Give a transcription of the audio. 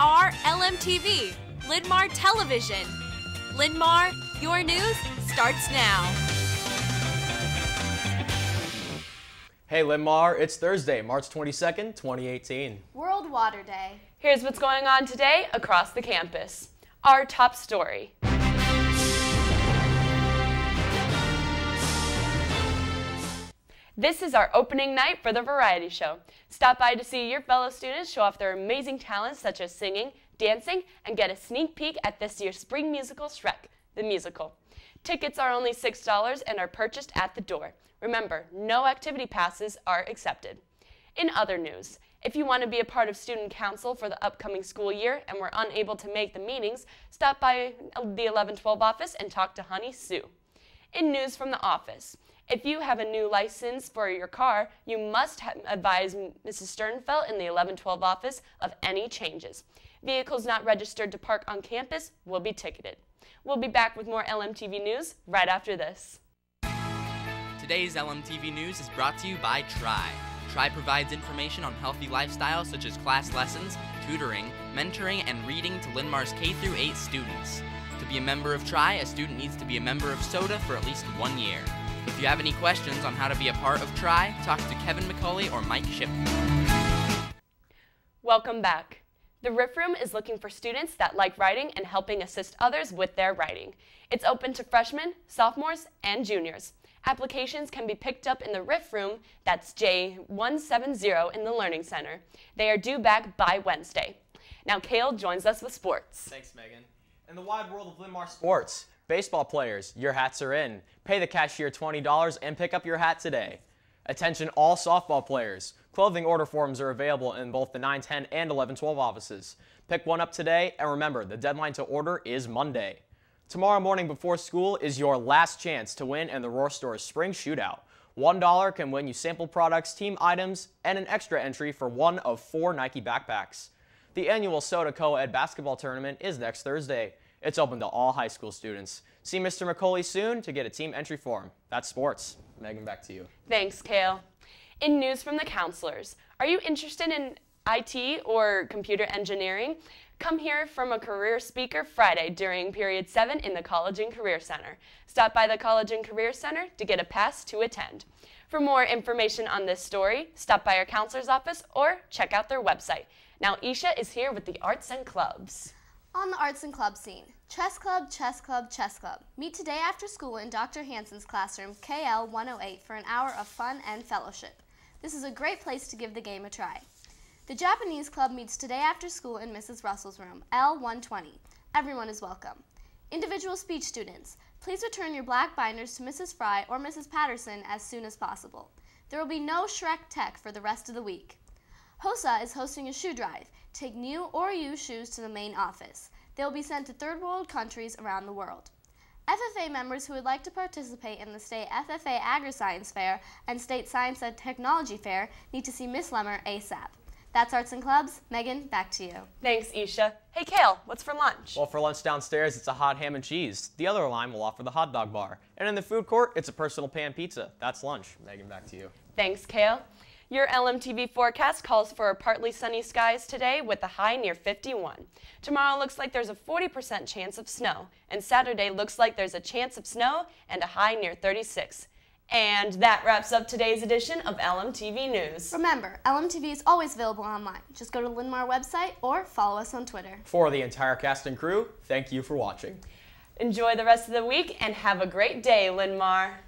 are LMTV, Linn-Mar Television. Linn-Mar, your news starts now. Hey Linn-Mar, it's Thursday, March 22nd, 2018. World Water Day. Here's what's going on today across the campus. Our top story. This is our opening night for the variety show. Stop by to see your fellow students show off their amazing talents such as singing, dancing, and get a sneak peek at this year's spring musical Shrek, the musical. Tickets are only $6 and are purchased at the door. Remember, no activity passes are accepted. In other news, if you want to be a part of student council for the upcoming school year and were unable to make the meetings, stop by the 1112 office and talk to Honey Sue. In news from the office, if you have a new license for your car, you must advise Mrs. Sternfeld in the 1112 office of any changes. Vehicles not registered to park on campus will be ticketed. We'll be back with more LMTV news right after this. Today's LMTV news is brought to you by Try. Try provides information on healthy lifestyles such as class lessons, tutoring, mentoring, and reading to Linn-Mar's K through 8 students. To be a member of Try, a student needs to be a member of SOTA for at least one year. If you have any questions on how to be a part of Try, talk to Kevin McCauley or Mike Ship. Welcome back. The Riff Room is looking for students that like writing and helping assist others with their writing. It's open to freshmen, sophomores, and juniors. Applications can be picked up in the Riff Room, that's J170 in the Learning Center. They are due back by Wednesday. Now Kale joins us with sports. Thanks, Megan. In the wide world of Linn-Mar sports, Baseball players, your hats are in. Pay the cashier $20 and pick up your hat today. Attention all softball players. Clothing order forms are available in both the 910 and 1112 offices. Pick one up today and remember the deadline to order is Monday. Tomorrow morning before school is your last chance to win in the Roar Store's Spring Shootout. $1 can win you sample products, team items, and an extra entry for one of four Nike backpacks. The annual SOTA Co-Ed basketball tournament is next Thursday. It's open to all high school students. See Mr. McCauley soon to get a team entry form. That's sports. Megan, back to you. Thanks, Kale. In news from the counselors, are you interested in IT or computer engineering? Come hear from a career speaker Friday during period 7 in the College and Career Center. Stop by the College and Career Center to get a pass to attend. For more information on this story, stop by our counselor's office or check out their website. Now Isha is here with the arts and clubs. On the arts and club scene, chess club, chess club, chess club. Meet today after school in Dr. Hansen's classroom, KL 108, for an hour of fun and fellowship. This is a great place to give the game a try. The Japanese club meets today after school in Mrs. Russell's room, L120. Everyone is welcome. Individual speech students, please return your black binders to Mrs. Fry or Mrs. Patterson as soon as possible. There will be no Shrek Tech for the rest of the week. HOSA is hosting a shoe drive. Take new or used shoes to the main office. They will be sent to third world countries around the world. FFA members who would like to participate in the State FFA Agri-Science Fair and State Science and Technology Fair need to see Miss Lemmer ASAP. That's Arts and Clubs. Megan, back to you. Thanks, Isha. Hey, Kale, what's for lunch? Well, for lunch downstairs, it's a hot ham and cheese. The other line will offer the hot dog bar. And in the food court, it's a personal pan pizza. That's lunch. Megan, back to you. Thanks, Kale. Your LMTV forecast calls for partly sunny skies today with a high near 51. Tomorrow looks like there's a 40% chance of snow, and Saturday looks like there's a chance of snow and a high near 36. And that wraps up today's edition of LMTV News. Remember, LMTV is always available online. Just go to Linn-Mar website or follow us on Twitter. For the entire cast and crew, thank you for watching. Enjoy the rest of the week and have a great day, Linn-Mar.